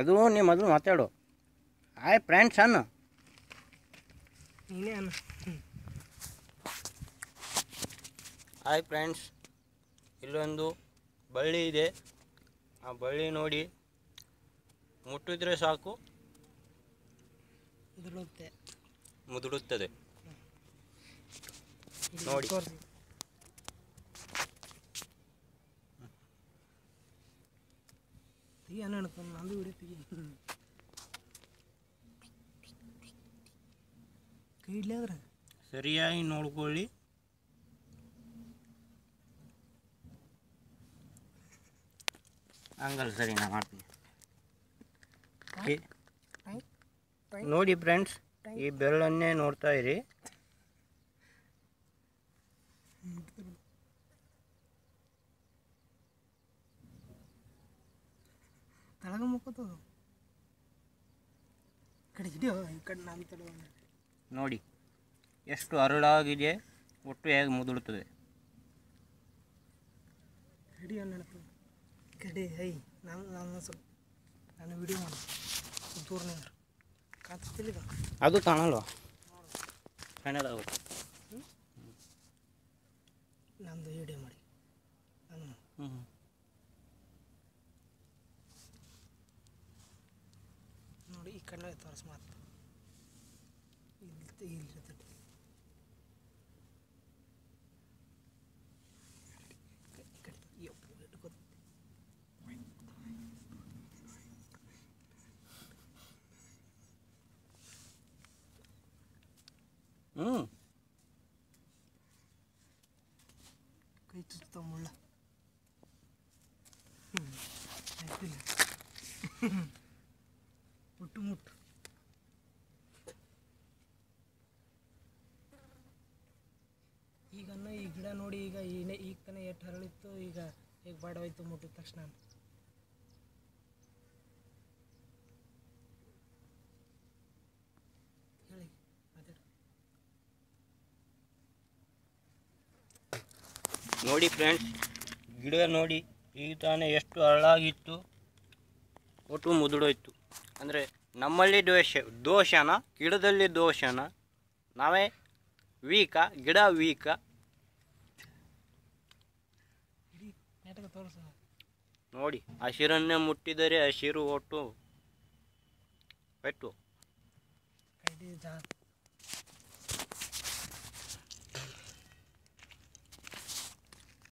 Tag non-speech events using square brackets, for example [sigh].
ಅದು ನೀ ಮೊದಲು ಮಾತಾಡು. ಆಯ್ ಫ್ರೆಂಡ್ಸ್ ಅನ್ನ ನೀನೇ ಅನ್ನು ಹಾಯ್ ಫ್ರೆಂಡ್ಸ್ ಇಲ್ಲೊಂದು ಬಳ್ಳಿ ಇದೆ. ಆ ಬಳ್ಳಿ ನೋಡಿ ಮುಟ್ಟಿದ್ರೆ ಸಾಕು. ಮುದುಡುತ್ತೆ. ಮುದುಡುತ್ತದೆ. ನೋಡಿ. ತೋರಿಸಿ ತೆಗಿ ಅನ್ನ ಹೇಳ್ತಾನೆ ನಂದು ವಿಡಿಯೋ ತೆಗಿ ಕೈ ಇಡ್ಲಿ ಆದ್ರೆ ಸರಿಯಾಗಿ ನೋಡ್ಕೊಳ್ಳಿ ಹಂಗಲ್ಲ ಸರಿ ನಾ ಮಾಡ್ತೀನಿ ಈ- ನೋಡಿ ಫ್ರೆಂಡ್ಸ್ ಈ ಬೆರಳನ್ನೇ ನೋಡ್ತಾ ಇರಿ ತಳಗ ಮುಕ್ಕೋತದ ಕಡೆ ಹಿಡಿಯೋ ಈ ಕಡೆ ನಾನು ತಡ ನೋಡಿ ಎಷ್ಟು ಅರಳಾಗಿದೆ ಒಟ್ಟು ಹೇಗೆ ಮುದುಳುತ್ತದೆ. ಹಿಡಿ ಅನ್ನ ಕಡಿ ಹೈ ನಾನು ನಾನು ಸ್ವಲ್ಪ ನಾನು ವಿಡಿಯೋ ಮಾಡಿ ದೂರ ನಿಂದ್ರು. ಕಾತು ಈಗ ಅದು ಕಾಣಲ್ವಾ? ಕಾಣದಾಗುತ್ತೆ ನಂದು ವಿಡಿಯೋ ಮಾಡಿ. ನಾನು ಹ್ಞೂ ನೋಡಿ ಈ ಕಣ್ಣಾಗ ತೋರಿಸ್ ಮಾತು ಇಲ್ಲಿ ಇಲ್ಲಿ ತಟ್ಟಿ ಈ ಕಡೆ ಯಪ್ಪು, ಹಿಡ್ಕೊ- ಹ್ಞೂ ಕೈ ಚುಚ್ತಾವ ಮುಳ್ಳ ಹ್ಞೂ ಆಯ್ತಿಲ್ಲ [laughs] ಮುಟ್ಟು ಮುಟ್ಟು. ಈಗ ಈ ಗಿಡ ನೋಡಿ ಈಗ ಏನೇ ಈಗ ತಾನೇ ಎಷ್ಟು ಹರಳಿತ್ತು ಈಗ ಈಗ ಬಾಡೋಯ್ತು ಮುಟ್ಟಿದ ತಕ್ಷಣ. ನೋಡಿ ಫ್ರೆಂಡ್ಸ್, ಗಿಡ ನೋಡಿ ಈಗ ತಾನೇ ಎಷ್ಟು ಹರಳಾಗಿತ್ತು ಒಟ್ಟು ಮುದುಡೋಯ್ತು. ಅಂದರೆ ನಮ್ಮಲ್ಲಿ ದೋಷ ದೋಷನ, ಗಿಡದಲ್ಲಿ ದೋಷನ, ನಾವೇ ವೀಕ, ಗಿಡ ವೀಕ. ನೋಡಿ ಹಸಿರನ್ನೇ ಮುಟ್ಟಿದರೆ ಹಸಿರು ಒಟ್ಟು ಪೆಟ್ಟು.